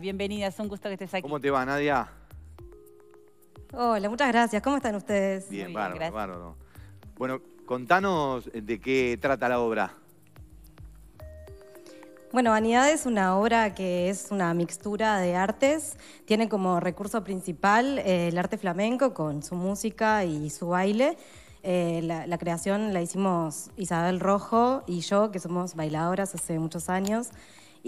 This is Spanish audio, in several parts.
Bienvenida, es un gusto que estés aquí. ¿Cómo te va, Nadia? Hola, muchas gracias. ¿Cómo están ustedes? Bien, bien, bárbaro, gracias. bárbaro. Bueno, contanos de qué trata la obra. Bueno, Vanidad es una obra que es una mixtura de artes. Tiene como recurso principal eh, el arte flamenco con su música y su baile. Eh, la, la creación la hicimos Isabel Rojo y yo, que somos bailadoras hace muchos años.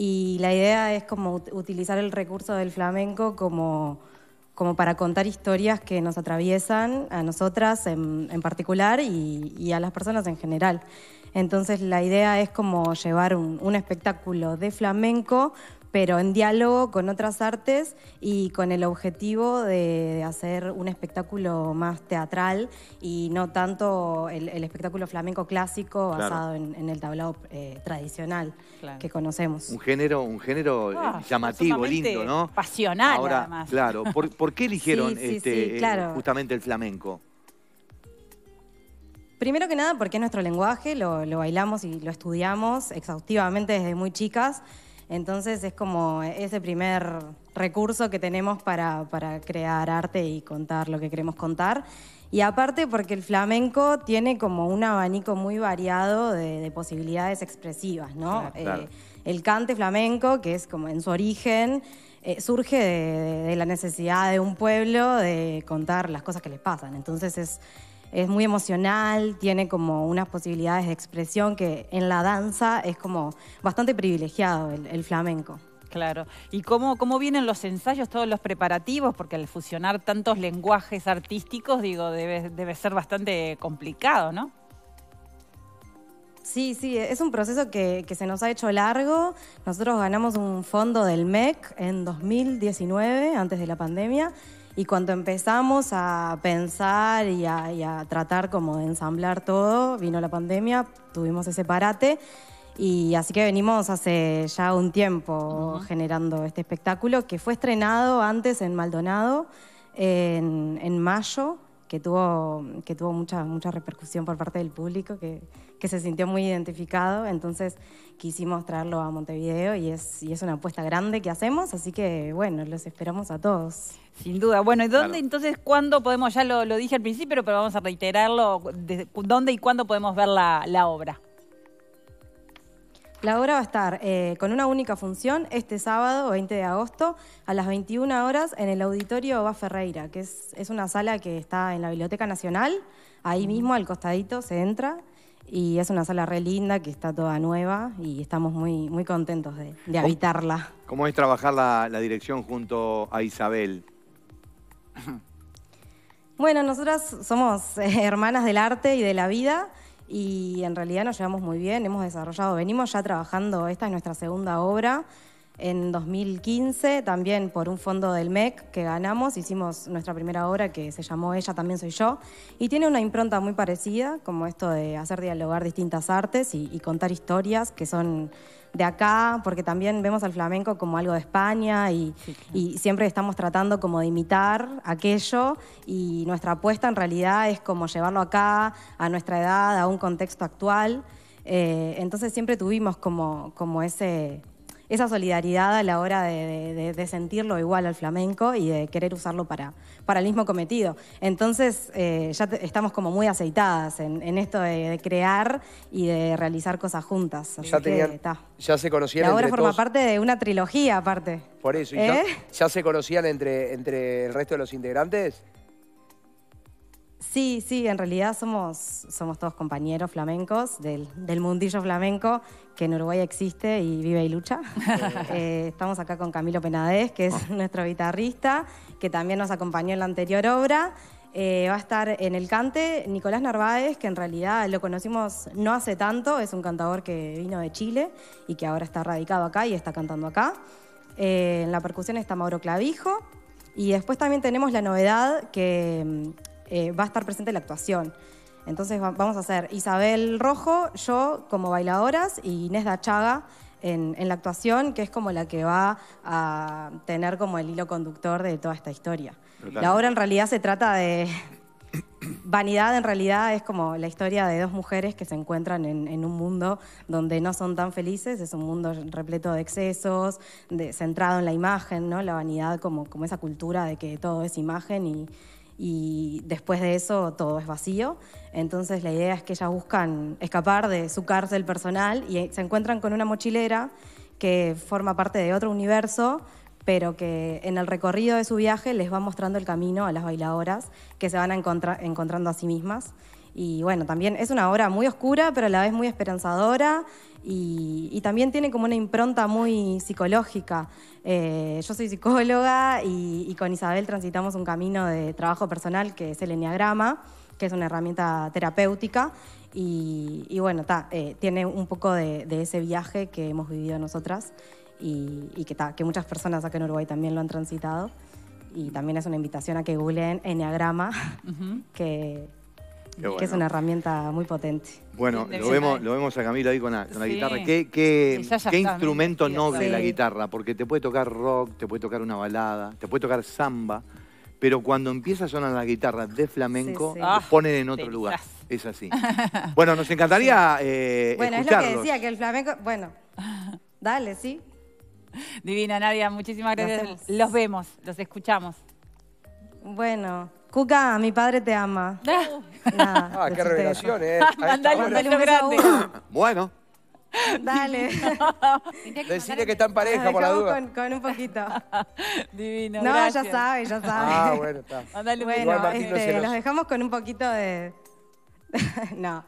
Y la idea es como ut- utilizar el recurso del flamenco como, como para contar historias que nos atraviesan a nosotras en, en particular y, y a las personas en general. Entonces la idea es como llevar un, un espectáculo de flamenco, pero en diálogo con otras artes y con el objetivo de, hacer un espectáculo más teatral y no tanto el, el espectáculo flamenco clásico Claro. basado en, en el tablado eh, tradicional Claro. que conocemos. Un género, un género Ah, llamativo, lindo, ¿no? pasional, Ahora, además. claro, ¿por, por qué eligieron Sí, sí, este, sí, eh, claro. justamente el flamenco? Primero que nada, porque es nuestro lenguaje, lo, lo bailamos y lo estudiamos exhaustivamente desde muy chicas. Entonces es como ese primer recurso que tenemos para, para crear arte y contar lo que queremos contar. Y aparte porque el flamenco tiene como un abanico muy variado de, de posibilidades expresivas, ¿no? Claro, claro. Eh, el cante flamenco, que es como en su origen, eh, surge de, de la necesidad de un pueblo de contar las cosas que les pasan. Entonces es, es muy emocional, tiene como unas posibilidades de expresión que en la danza es como bastante privilegiado el, el flamenco. Claro. ¿Y cómo, cómo vienen los ensayos, todos los preparativos? Porque al fusionar tantos lenguajes artísticos, digo, debe, debe ser bastante complicado, ¿no? Sí, sí, es un proceso que, que se nos ha hecho largo. Nosotros ganamos un fondo del MEC en 2019, antes de la pandemia, y cuando empezamos a pensar y a, y a tratar como de ensamblar todo, vino la pandemia, tuvimos ese parate, y así que venimos hace ya un tiempo generando este espectáculo que fue estrenado antes en Maldonado en, en mayo, que tuvo, que tuvo mucha, mucha repercusión por parte del público, que, que se sintió muy identificado. Entonces quisimos traerlo a Montevideo y es, y es una apuesta grande que hacemos, así que bueno, los esperamos a todos. Sin duda. Bueno, ¿y dónde Claro. entonces, cuándo podemos, ya lo, lo dije al principio, pero vamos a reiterarlo, de- ¿dónde y cuándo podemos ver la, la obra? La obra va a estar eh, con una única función este sábado, 20 de agosto, a las 21 horas en el Auditorio Va Ferreira, que es, es una sala que está en la Biblioteca Nacional. Ahí mismo, al costadito, se entra. Y es una sala re linda, que está toda nueva y estamos muy, muy contentos de, de habitarla. ¿Cómo es trabajar la, la dirección junto a Isabel? Bueno, nosotras somos eh, hermanas del arte y de la vida y en realidad nos llevamos muy bien, hemos desarrollado, venimos ya trabajando, esta es nuestra segunda obra. En 2015, también por un fondo del MEC que ganamos, hicimos nuestra primera obra que se llamó Ella también soy yo. Y tiene una impronta muy parecida, como esto de hacer dialogar distintas artes y, y contar historias que son de acá, porque también vemos al flamenco como algo de España y, y siempre estamos tratando como de imitar aquello. Y nuestra apuesta en realidad es como llevarlo acá, a nuestra edad, a un contexto actual. Eh, entonces siempre tuvimos como, como ese, esa solidaridad a la hora de, de- de- de sentirlo igual al flamenco y de querer usarlo para, para el mismo cometido. Entonces eh, ya te- estamos como muy aceitadas en, en esto de, de crear y de realizar cosas juntas. Así Ya tenían, se conocían La obra entre forma todos. parte de una trilogía aparte. Por eso, ¿y ya, ¿Eh? ya se conocían entre, entre el resto de los integrantes? Sí, sí, en realidad somos, somos todos compañeros flamencos del, del mundillo flamenco que en Uruguay existe y vive y lucha. Eh, estamos acá con Camilo Penadez, que es nuestro guitarrista, que también nos acompañó en la anterior obra. Eh, va a estar en el cante Nicolás Narváez, que en realidad lo conocimos no hace tanto, es un cantador que vino de Chile y que ahora está radicado acá y está cantando acá. Eh, en la percusión está Mauro Clavijo. Y después también tenemos la novedad que eh, va a estar presente la actuación. Entonces va- vamos a hacer Isabel Rojo, yo como bailadoras y Inés Dachaga en, en la actuación, que es como la que va a tener como el hilo conductor de toda esta historia. Totalmente. La obra en realidad se trata de, Vanidad en realidad es como la historia de dos mujeres que se encuentran en, en un mundo donde no son tan felices, es un mundo repleto de excesos, de- centrado en la imagen, ¿no? La vanidad como, como esa cultura de que todo es imagen y, y después de eso todo es vacío. Entonces la idea es que ellas buscan escapar de su cárcel personal y se encuentran con una mochilera que forma parte de otro universo, pero que en el recorrido de su viaje les va mostrando el camino a las bailadoras que se van encontra- encontrando a sí mismas. Y bueno, también es una obra muy oscura, pero a la vez muy esperanzadora y, y también tiene como una impronta muy psicológica. Eh, yo soy psicóloga y, y con Isabel transitamos un camino de trabajo personal que es el enneagrama, que es una herramienta terapéutica. Y, y bueno, ta, eh, tiene un poco de, de ese viaje que hemos vivido nosotras y, que, ta, que muchas personas acá en Uruguay también lo han transitado. Y también es una invitación a que googleen enneagrama, que, Qué que es una herramienta muy potente. Bueno, lo vemos, lo vemos a Camilo ahí con la, con la Sí. guitarra. ¿Qué, qué, Sí, qué instrumento noble sí. la guitarra? Porque te puede tocar rock, te puede tocar una balada, te puede tocar samba, pero cuando empieza a sonar la guitarra de flamenco, Sí, sí. te Ah, ponen en otro lugar. Es así. Bueno, nos encantaría eh, Bueno, es lo que decía, que el flamenco. Bueno, dale, sí. Divina, Nadia, muchísimas gracias. Los vemos, los escuchamos. Bueno, Cuca, mi padre te ama. Nada. Ah, qué revelación. ¿eh? Mandale un beso grande. Bueno, Dale. Decirle que está en pareja por la dejamos duda. con, con un poquito. Divino, No, gracias. ya sabe, ya sabe. Ah, bueno, está. Mandale un beso. Bueno, este, los dejamos con un poquito de. no.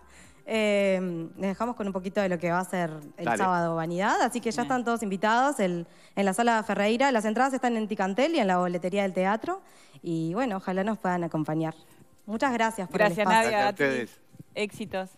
Eh, les dejamos con un poquito de lo que va a ser el Dale. sábado Vanidad, así que ya están todos invitados el- en la sala Ferreira. Las entradas están en Ticantel y en la boletería del teatro. Y bueno, ojalá nos puedan acompañar. Muchas gracias por Gracias, el espacio. Nadia. Gracias a ti. ustedes. Éxitos.